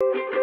you.